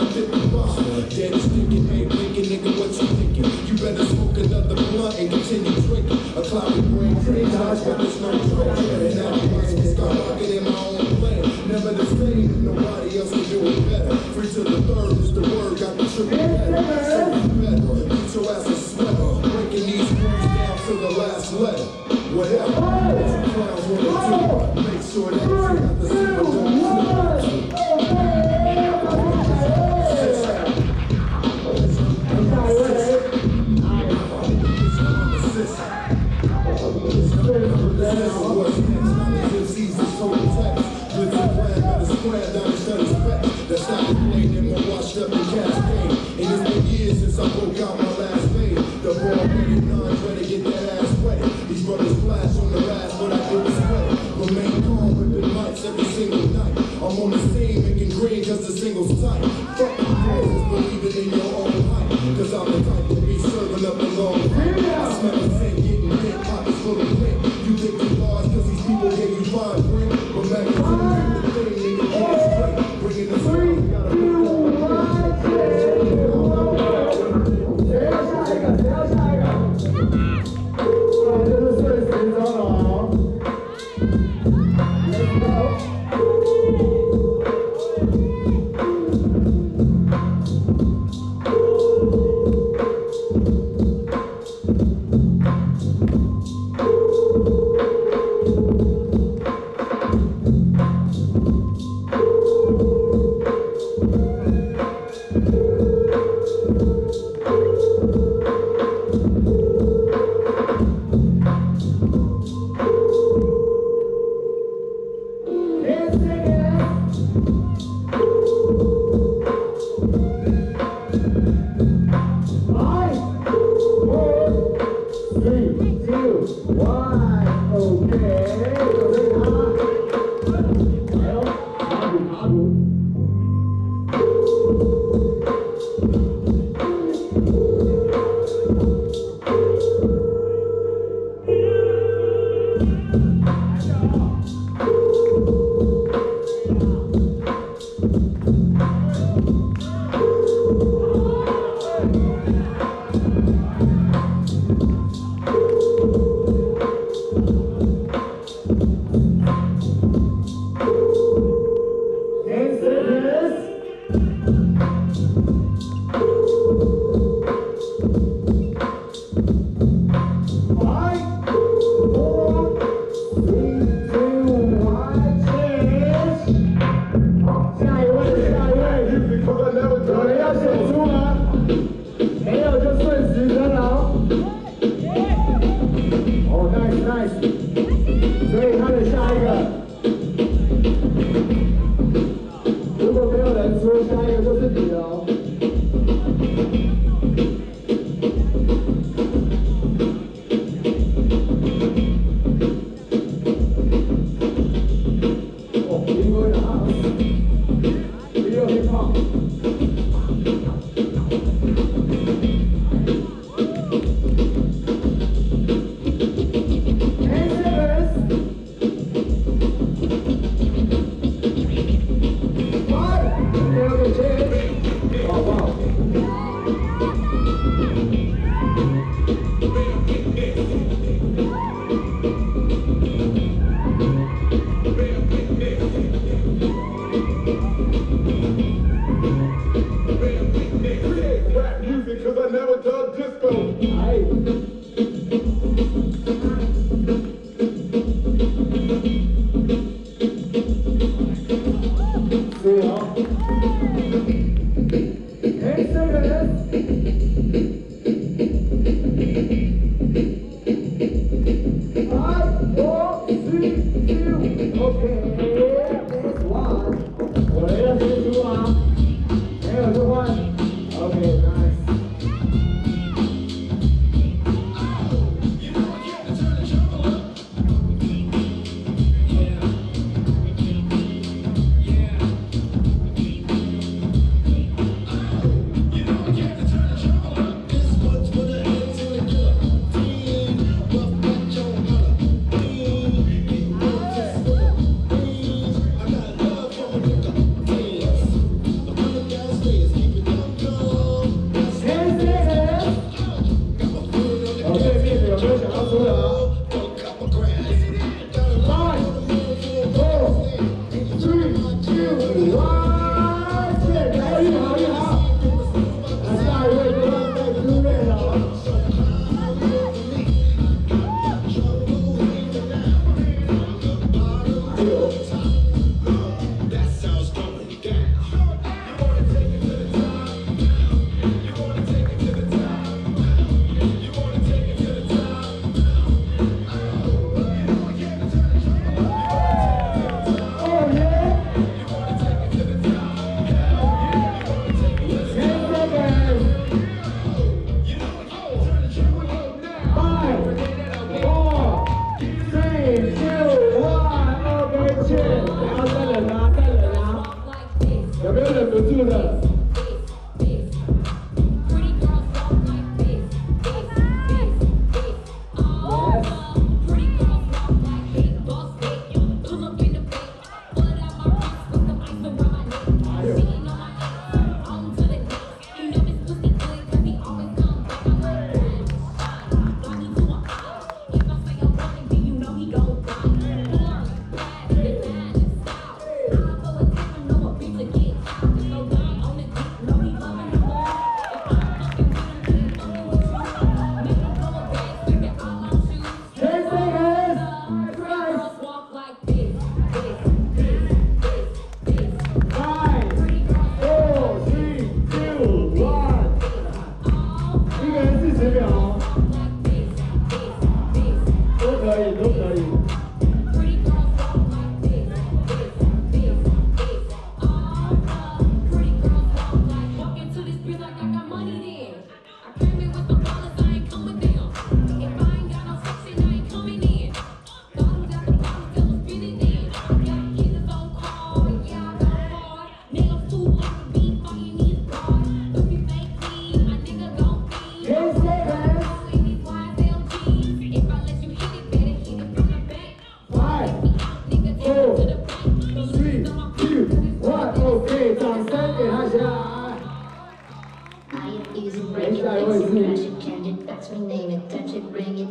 I flip the bar. Dead stinking paper.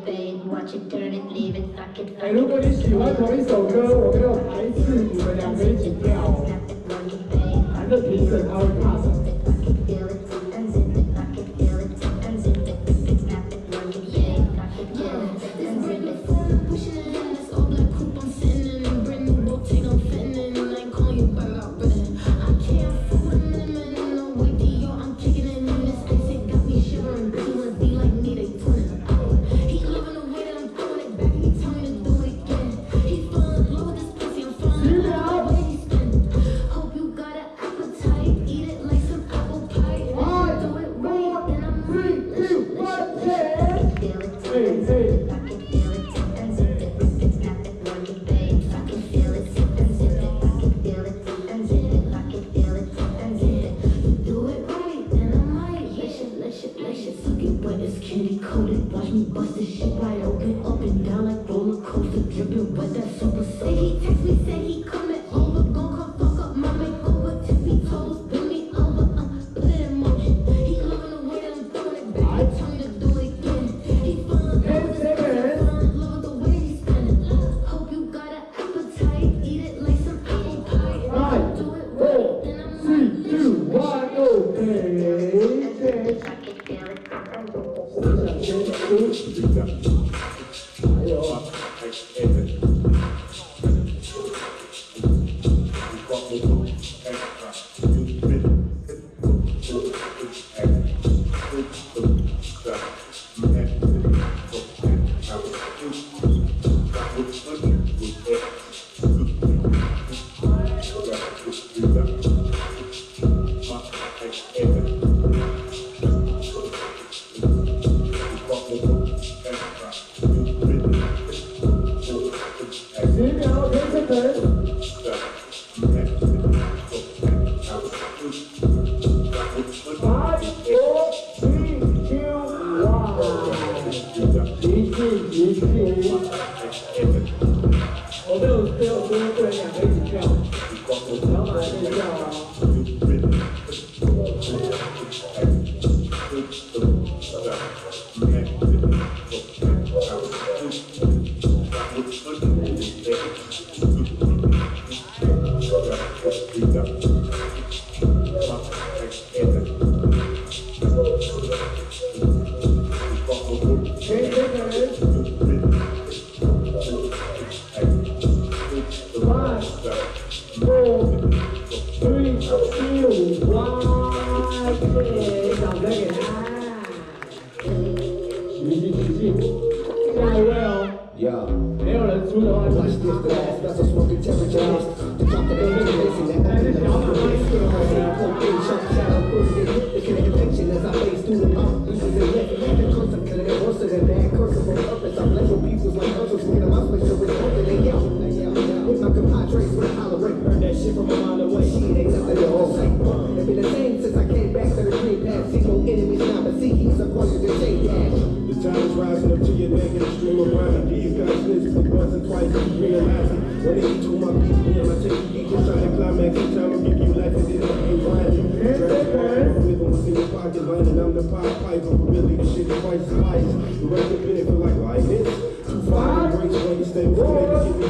pain Watch it turn it, leave it, suck it, 如果你喜欢同一首歌，我没有排斥你们两个一起跳，反正评审他会怕的。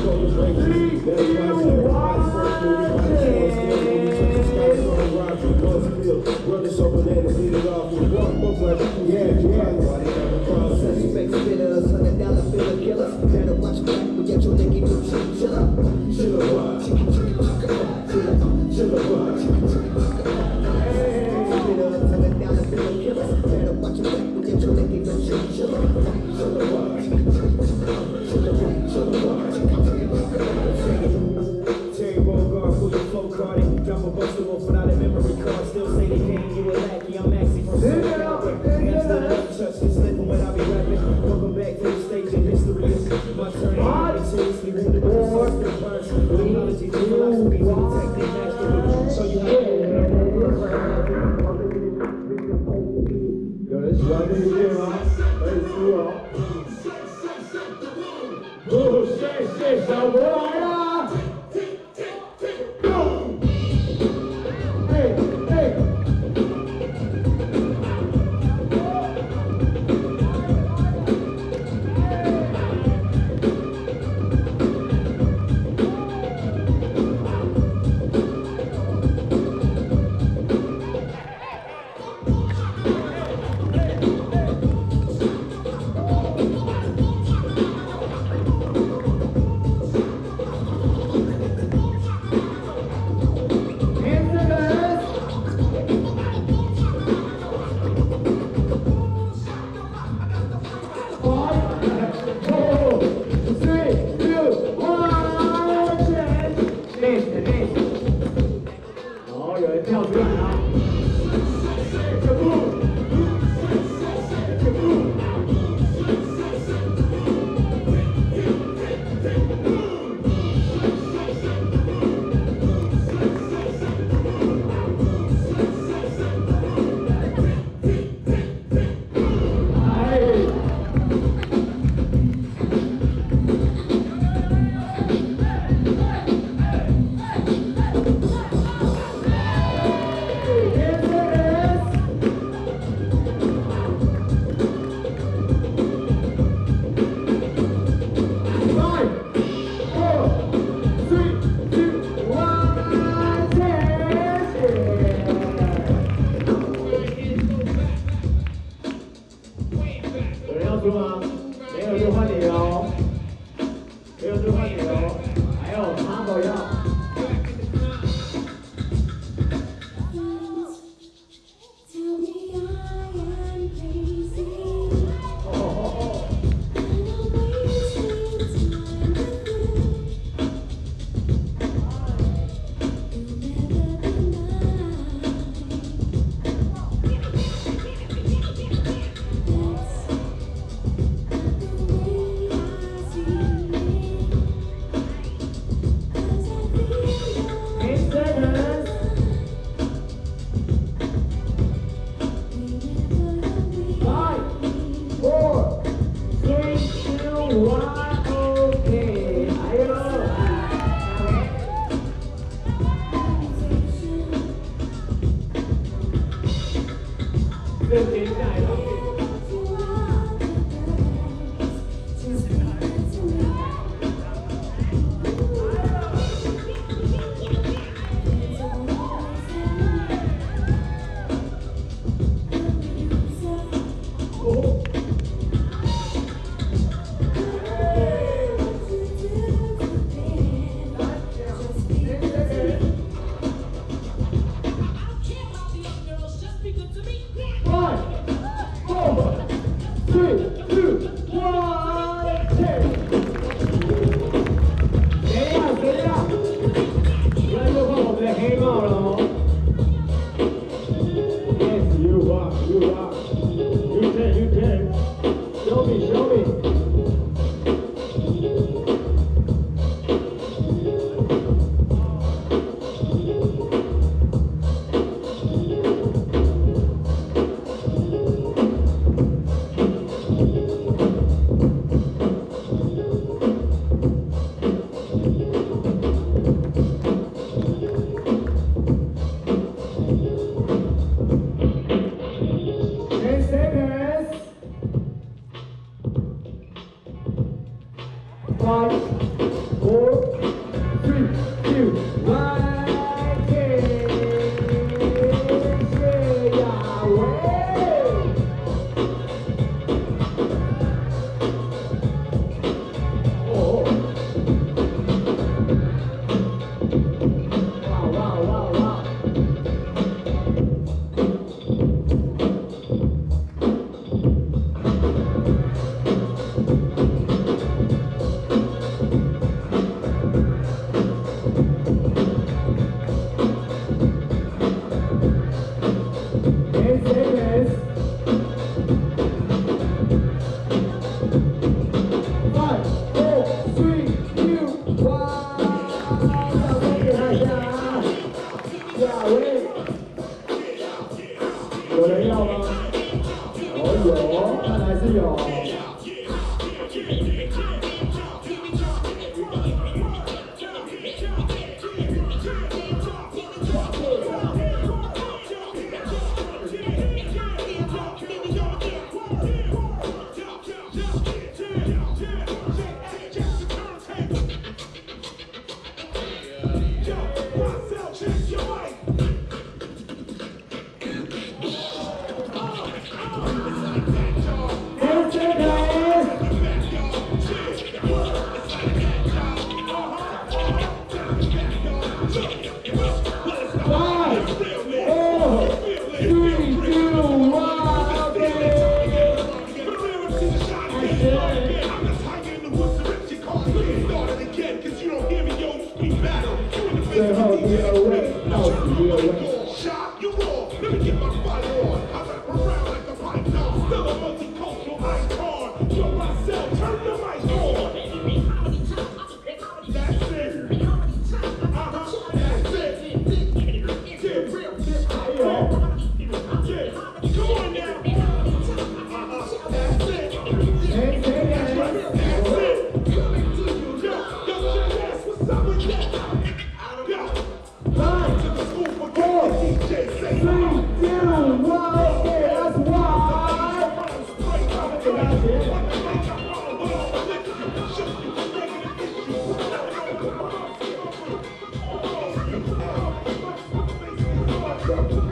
That's why I?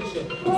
picture.